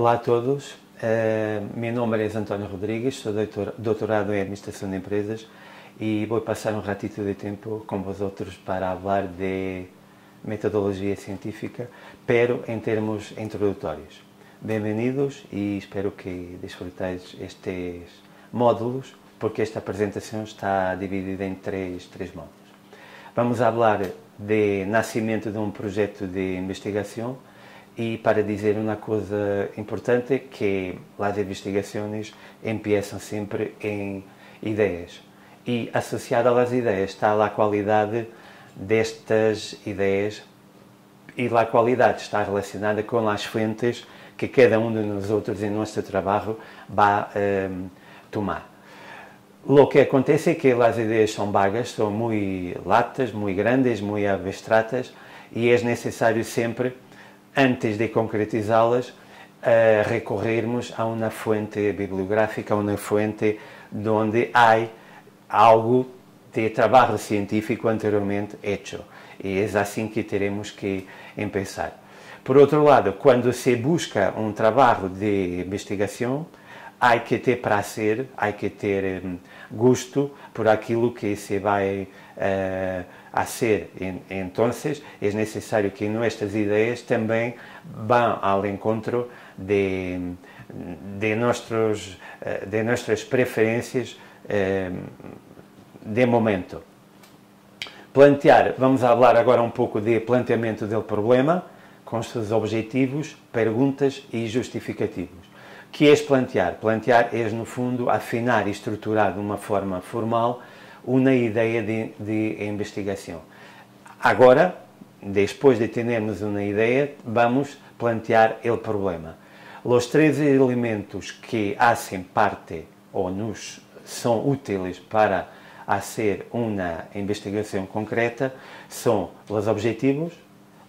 Olá a todos, uh, meu nome é António Rodrigues, sou doutor, doutorado em Administração de Empresas e vou passar um ratito de tempo com vosotros para falar de metodologia científica, pero em termos introdutórios. Bem-vindos e espero que desfrutais estes módulos, porque esta apresentação está dividida em três, três módulos. Vamos falar de nascimento de um projeto de investigação, e para dizer uma coisa importante, que as investigações começam sempre em ideias. E associada às ideias está a qualidade destas ideias e a qualidade está relacionada com as fontes que cada um de nós outros em nosso trabalho vai um, tomar. O que acontece é que as ideias são vagas, são muito latas, muito grandes, muito abstratas e é necessário sempre antes de concretizá-las, a recorrermos a uma fonte bibliográfica, a uma fonte onde há algo de trabalho científico anteriormente hecho. E é assim que teremos que empezar. Por outro lado, quando se busca um trabalho de investigação, há que ter prazer, há que ter um, gosto por aquilo que se vai uh, a ser. Então, é necessário que nossas ideias também vão ao encontro de, de, nossos, eh, de nossas preferências uh, de momento. Plantear, vamos falar agora um pouco de planteamento do problema, com seus objetivos, perguntas e justificativos que é plantear? Plantear é, no fundo, afinar e estruturar de uma forma formal uma ideia de, de investigação. Agora, depois de termos uma ideia, vamos plantear o problema. Os três elementos que hacen parte ou nos são úteis para fazer uma investigação concreta são os objetivos,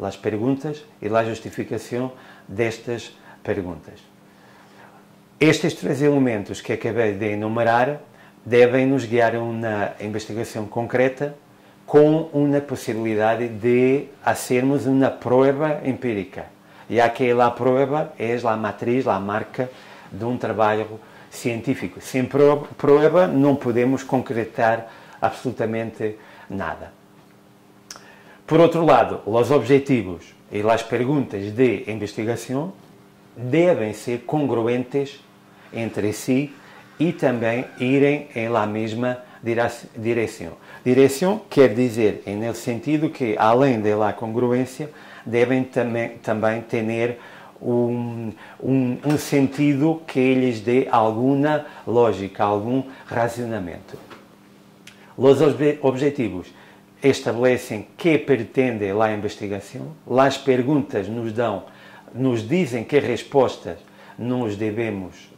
as perguntas e a justificação destas perguntas. Estes três elementos que acabei de enumerar devem nos guiar a uma investigação concreta com uma possibilidade de fazermos uma prova empírica. E aquela prova é a matriz, a marca de um trabalho científico. Sem prova não podemos concretar absolutamente nada. Por outro lado, os objetivos e as perguntas de investigação devem ser congruentes entre si e também irem em la mesma direção. Direção quer dizer, no sentido que, além da congruência, devem também, também ter um, um, um, sentido que lhes dê alguma lógica, algum racionamento. Os objetivos estabelecem que pretende a investigação, as perguntas nos dão, nos dizem que respostas nos devemos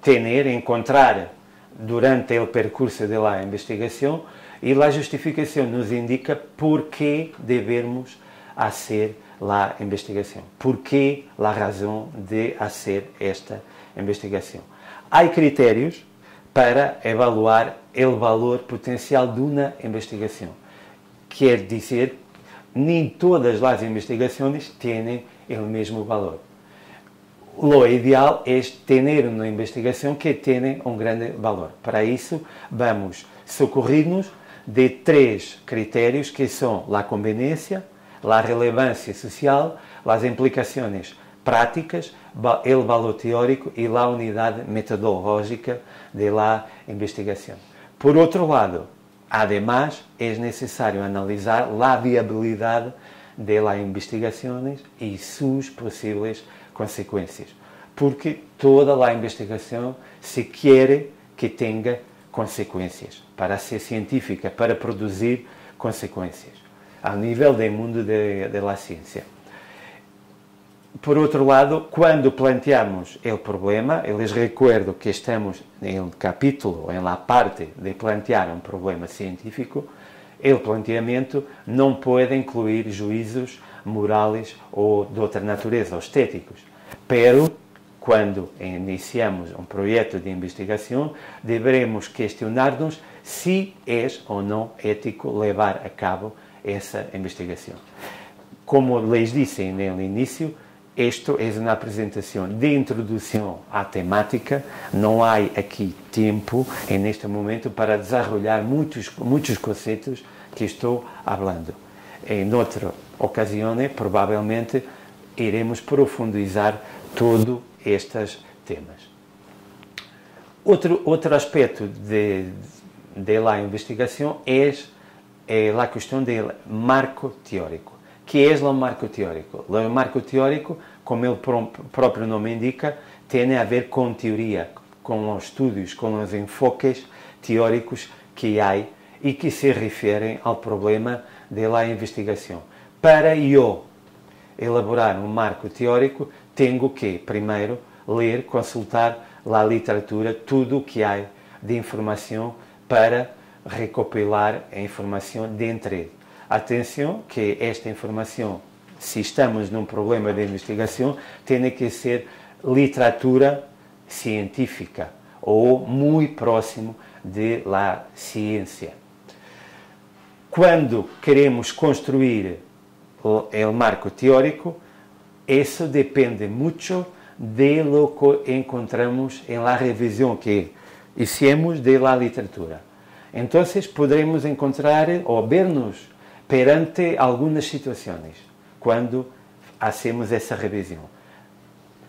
ter, encontrar durante o percurso da investigação e a justificação nos indica por que devemos fazer a investigação, por que a razão de fazer esta investigação. Há critérios para avaliar o valor potencial de uma investigação. Quer dizer, nem todas as investigações têm o mesmo valor lo ideal é ter uma investigação que tenha um grande valor. Para isso, vamos socorrer-nos de três critérios que são a conveniência, a relevância social, as implicações práticas, o valor teórico e a unidade metodológica da investigação. Por outro lado, además, é necessário analisar a viabilidade das investigações e suas possíveis consequências, porque toda a investigação se quer que tenha consequências, para ser científica, para produzir consequências, a nível do mundo da ciência. Por outro lado, quando planteamos o problema, eu lhes recuerdo que estamos no capítulo, em la parte de plantear um problema científico, o planteamento não pode incluir juízos morais ou de outra natureza, ou estéticos. Pero, quando iniciamos um projeto de investigação, devemos questionar-nos se é ou não ético levar a cabo essa investigação. Como lhes disse no início, Isto é uma apresentação de introdução à temática. Não há aqui tempo, neste momento, para desenvolver muitos, muitos conceitos que estou falando. Em outra ocasião, provavelmente, iremos profundizar todos estes temas. Outro, outro aspecto de, de la investigação é, é a questão do marco teórico. que é o marco teórico? O marco teórico, como o próprio nome indica, tem a ver com teoria, com os estudos, com os enfoques teóricos que há e que se referem ao problema da investigação. Para eu elaborar um marco teórico, tenho que, primeiro, ler, consultar a literatura, tudo o que há de informação para recopilar a informação dentro ele. Atenção que esta informação, se estamos num problema de investigação, tem que ser literatura científica ou muito próximo de la ciência. Quando queremos construir o, o marco teórico, isso depende muito de lo que encontramos em la revisión que hicimos de la literatura. Então, poderemos encontrar ou ver-nos perante algumas situações quando hacemos essa revisão.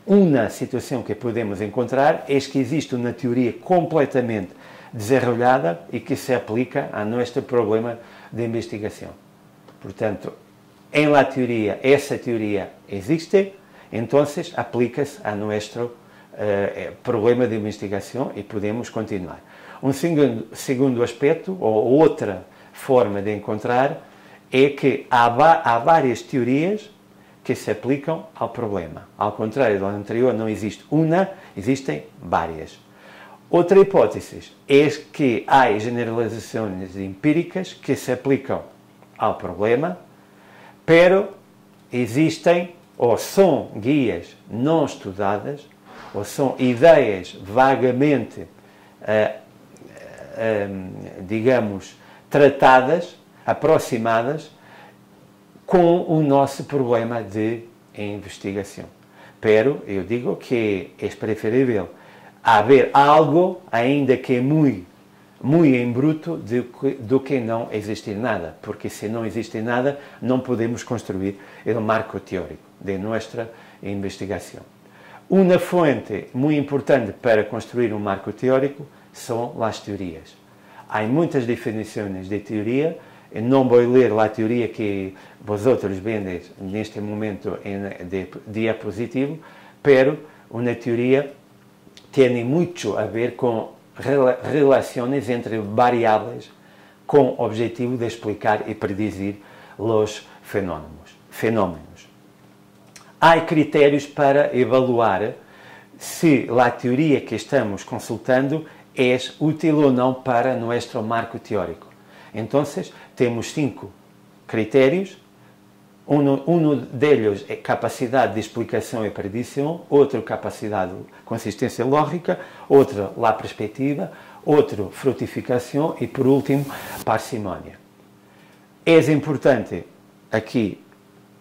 Uma situação que podemos encontrar é que existe uma teoria completamente desenrolada e que se aplica a nosso problema de investigação. Portanto, em la teoria, essa teoria existe, entonces aplica-se a nosso uh, problema de investigação e podemos continuar. Um segundo, segundo aspecto, ou outra forma de encontrar, é que há, há várias teorias que se aplicam ao problema. Ao contrário do anterior, não existe uma, existem várias. Outra hipótese é que há generalizações empíricas que se aplicam ao problema, pero existem ou são guias não estudadas, ou são ideias vagamente, uh, uh, digamos, tratadas, aproximadas com o nosso problema de investigação. Pero eu digo que é preferível haver algo, ainda que muito muito em bruto do que, do que não existir nada, porque se não existe nada, não podemos construir o marco teórico de nossa investigação. Uma fonte muito importante para construir um marco teórico são as teorias. Há muitas definições de teoria, não vou ler a teoria que vosotros vendes neste momento em diapositivo, pero uma teoria tem muito a ver com relações entre variáveis com o objetivo de explicar e predizer os fenómenos. Há critérios para avaliar se a teoria que estamos consultando é útil ou não para nosso marco teórico. Então, temos cinco critérios um, deles é capacidade de explicação e predição, outro capacidade de consistência lógica, outro la perspectiva, outro frutificação e, por último, parcimónia. É importante aqui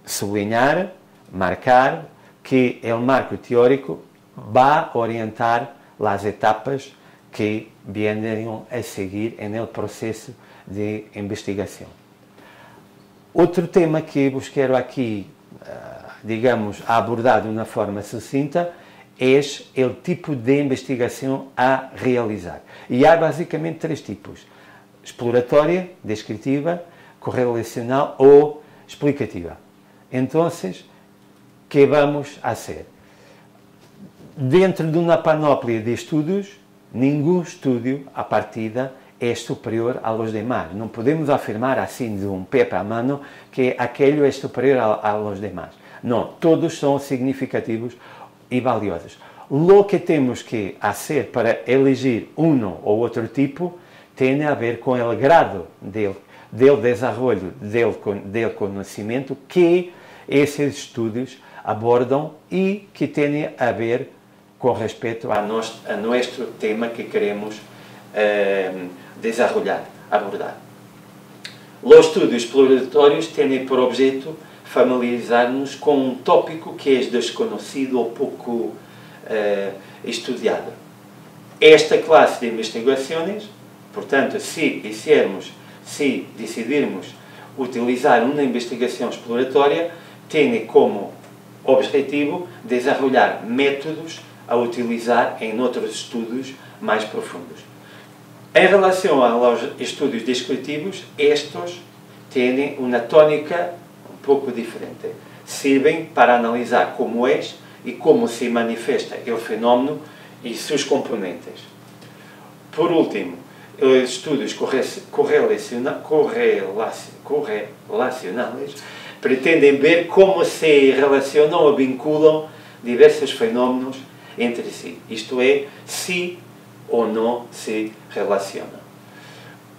sublinhar, marcar, que o marco teórico vai orientar as etapas que vêm a seguir no processo de investigação. Outro tema que vos quero aqui, ah, digamos, abordar de uma forma sucinta é o tipo de investigação a realizar. E há basicamente três tipos: exploratória, descritiva, correlacional ou explicativa. Então, que vamos a ser? Dentro de uma panóplia de estudos, nenhum estúdio, a partida, é superior a los demás. Não podemos afirmar assim de um pé para a mão que aquele é superior a, a los demás. Não, todos são significativos e valiosos. Lo que temos que fazer para elegir um ou outro tipo tem a ver com o grado del, del desenvolvimento del, del conhecimento que esses estudos abordam e que tem a ver com respeito a, nos, a nosso tema que queremos eh, desarrollar, abordar. Os estudos exploratórios têm por objeto familiarizar-nos com um tópico que é desconhecido ou pouco uh, estudado. Esta classe de investigações, portanto, se quisermos, se decidirmos utilizar uma investigação exploratória, tem como objetivo desenvolver métodos a utilizar em outros estudos mais profundos. Em relação aos estudos descritivos, estes têm uma tónica um pouco diferente. Servem para analisar como é e como se manifesta o fenómeno e seus componentes. Por último, os estudos correlacionais pretendem ver como se relacionam ou vinculam diversos fenómenos entre si, isto é, se ou não se relacionam.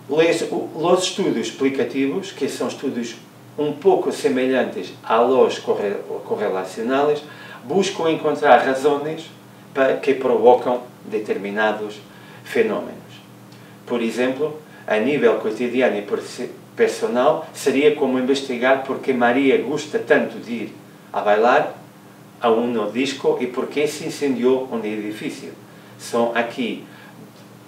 Os estudos explicativos, que são estudos um pouco semelhantes a los correlacionais, buscam encontrar razões que provocam determinados fenómenos. Por exemplo, a nível cotidiano e personal, seria como investigar porque Maria gosta tanto de ir a bailar a um disco e porque se incendiou um edifício. São aqui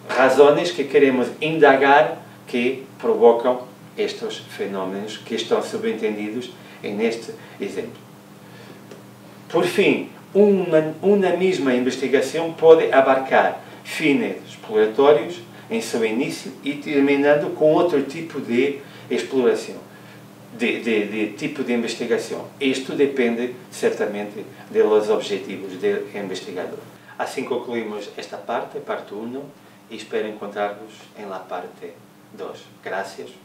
razões que queremos indagar que provocam estes fenómenos que estão subentendidos neste exemplo. Por fim, uma, uma mesma investigação pode abarcar fines exploratórios em seu início e terminando com outro tipo de exploração, de, de, de tipo de investigação. Isto depende, certamente, dos objetivos do investigador. Assim concluímos esta parte, parte 1, e espero encontrar-vos em la parte 2. Gracias.